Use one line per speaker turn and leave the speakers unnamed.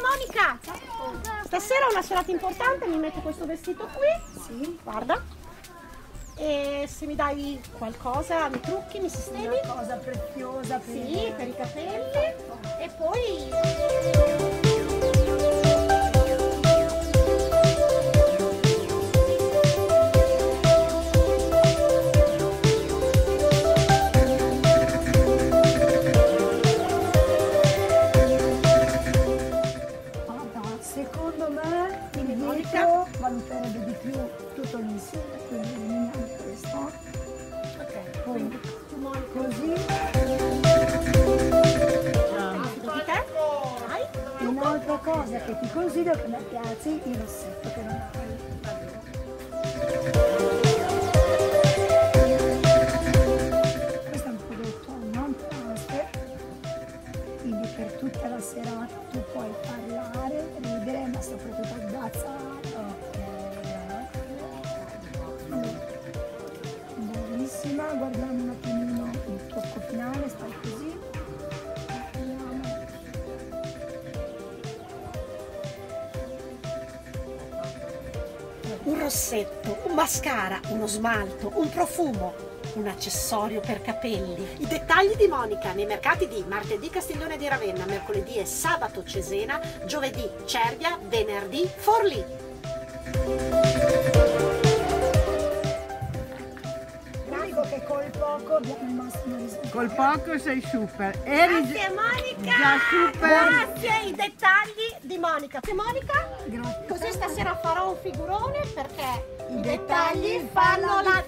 Monica! Stasera è una serata importante, mi metto questo vestito qui.
Sì.
Guarda. E se mi dai qualcosa, mi trucchi, mi sistemi?
Una cosa preziosa per
Sì, per i capelli. E poi...
secondo me il dietro valuterebbe di più tutto l'insieme, quindi eliminiamo questo.
Ok,
Quindi
tu
così,
te? Dai.
un'altra cosa che ti consiglio è che mi piace il rossetto che non hai. Quindi per tutta la serata tu puoi parlare, ridere, ma soprattutto abbazzare. Allora, Bravissima, Un
rossetto, un mascara, uno smalto, un profumo, un accessorio per capelli. I dettagli di Monica nei mercati di martedì Castiglione di Ravenna, mercoledì e sabato Cesena, giovedì Cervia, venerdì Forlì.
Col poco abbiamo il massimo risultato.
Col poco sei super. Eri
Grazie Monica!
già super.
Grazie i dettagli di Monica. Grazie Monica.
Grazie.
Così stasera farò un figurone perché i dettagli
dettagli
fanno la
la